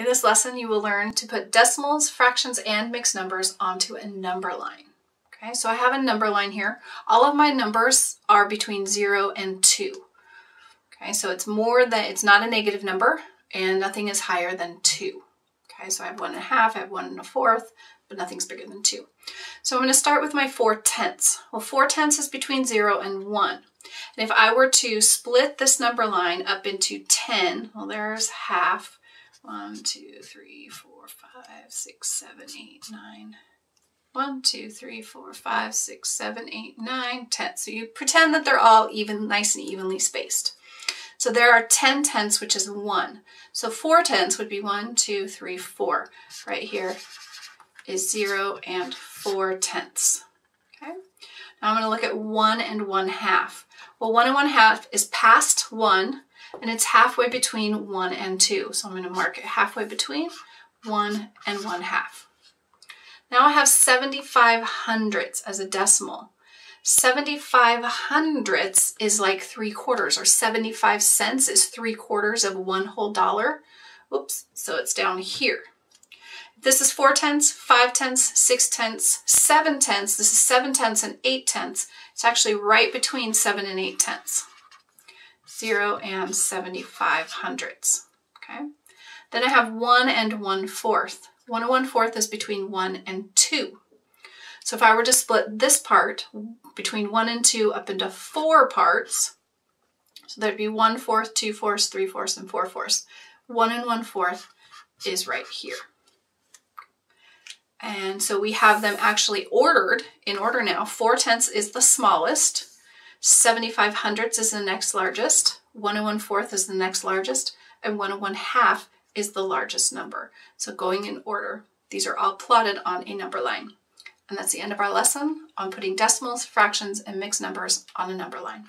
In this lesson, you will learn to put decimals, fractions, and mixed numbers onto a number line. Okay, so I have a number line here. All of my numbers are between zero and two. Okay, so it's more than, it's not a negative number, and nothing is higher than two. Okay, so I have one and a half, I have one and a fourth, but nothing's bigger than two. So I'm going to start with my four tenths. Well, four tenths is between zero and one. And if I were to split this number line up into 10, well, there's half, one, two, three, four, five, six, seven, eight, nine. One, two, three, four, five, six, seven, eight, nine, ten. So you pretend that they're all even, nice and evenly spaced. So there are 10 tenths, which is one. So four tenths would be one, two, three, four. Right here is zero and four tenths. Okay. Now I'm going to look at one and one half. Well, one and one half is past one, and it's halfway between 1 and 2. So I'm going to mark it halfway between 1 and 1 half. Now I have 75 hundredths as a decimal. 75 hundredths is like 3 quarters, or 75 cents is 3 quarters of one whole dollar. Oops, so it's down here. This is 4 tenths, 5 tenths, 6 tenths, 7 tenths. This is 7 tenths and 8 tenths. It's actually right between 7 and 8 tenths. 0 and 75 hundredths. Okay. Then I have 1 and 1 fourth. 1 and 1 fourth is between 1 and 2. So if I were to split this part between 1 and 2 up into four parts, so there'd be 1 fourth, 2 fourths, 3 fourths, and 4 fourths. 1 and 1 fourth is right here. And so we have them actually ordered in order now. 4 tenths is the smallest, 75 hundredths is the next largest, 1 and 1 fourth is the next largest, and 1 and 1 half is the largest number. So going in order, these are all plotted on a number line. And that's the end of our lesson on putting decimals, fractions, and mixed numbers on a number line.